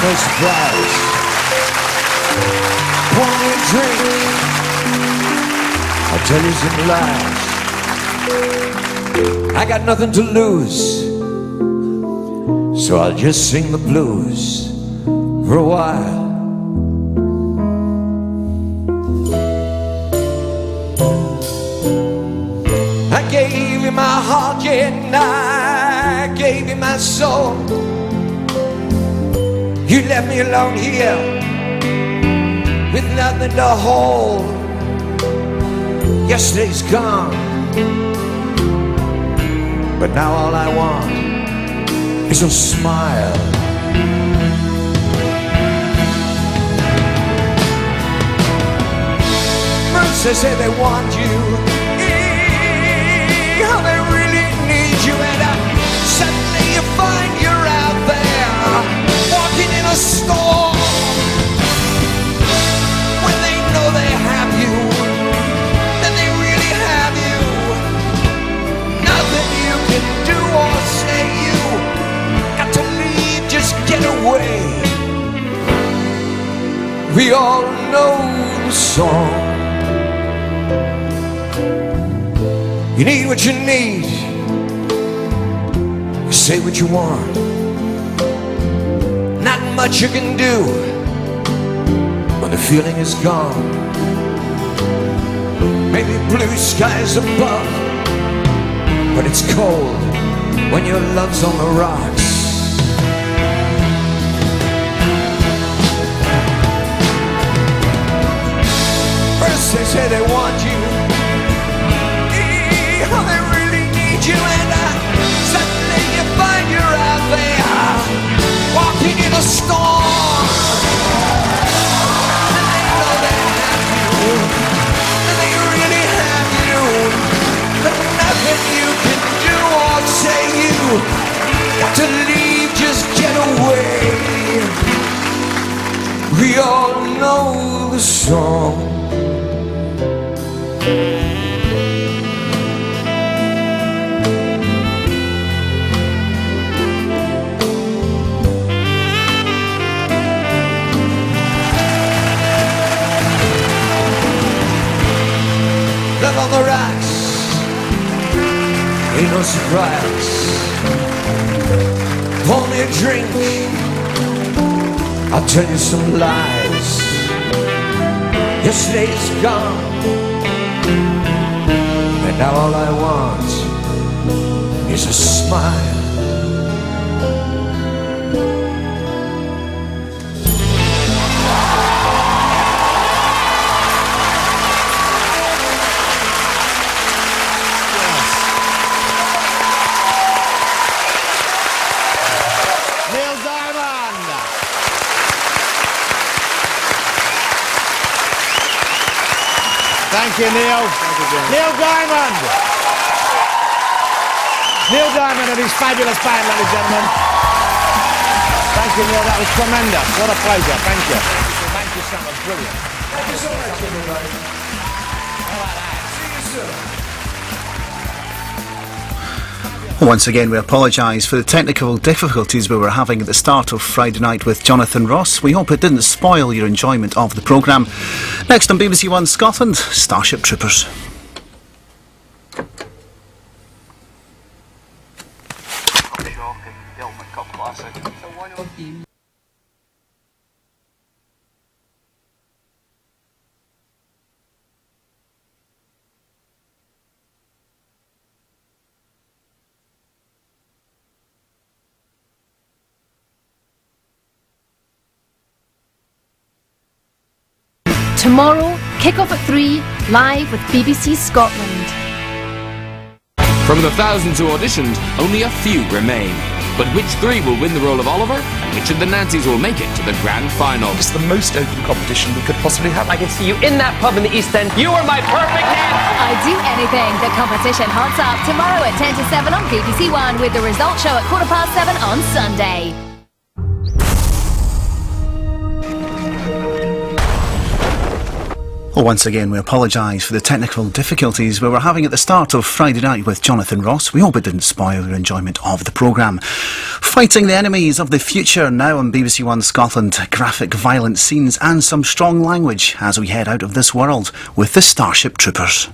No surprise. Pour me a drink. I'll tell you some lies. I got nothing to lose. So I'll just sing the blues for a while. I gave you my heart, and I gave you my soul. You left me alone here with nothing to hold. Yesterday's gone, but now all I want is a smile. They say they want you. Eh, We all know the song. You need what you need. You say what you want. Much you can do when the feeling is gone. Maybe blue skies above, but it's cold when your love's on the rocks. All know the song. Love on the rocks, ain't no surprise. Pour me a drink, I'll tell you some lies. Yesterday's gone, and now all I want is a smile. Thank you, Neil. Neil Diamond. Neil Diamond and his fabulous band, ladies and gentlemen. Thank you, Neil. That was tremendous. What a pleasure. Thank you. Thank you so much. Brilliant. Thank you so much, everybody. See you soon. Once again, we apologise for the technical difficulties we were having at the start of Friday night with Jonathan Ross. We hope it didn't spoil your enjoyment of the programme. Next on BBC One Scotland, Starship Troopers. Tomorrow, kick off at 3, live with BBC Scotland. From the thousands who auditioned, only a few remain. But which three will win the role of Oliver? And which of the Nancies will make it to the grand final? It's the most open competition we could possibly have. I can see you in that pub in the East End. You are my perfect Nancy. I'd do anything. The competition hearts up tomorrow at 10 to 7 on BBC One with the result show at quarter past 7 on Sunday. Well, once again, we apologise for the technical difficulties we were having at the start of Friday night with Jonathan Ross. We hope it didn't spoil your enjoyment of the programme. Fighting the enemies of the future now on BBC One Scotland. Graphic, violent scenes and some strong language as we head out of this world with the Starship Troopers.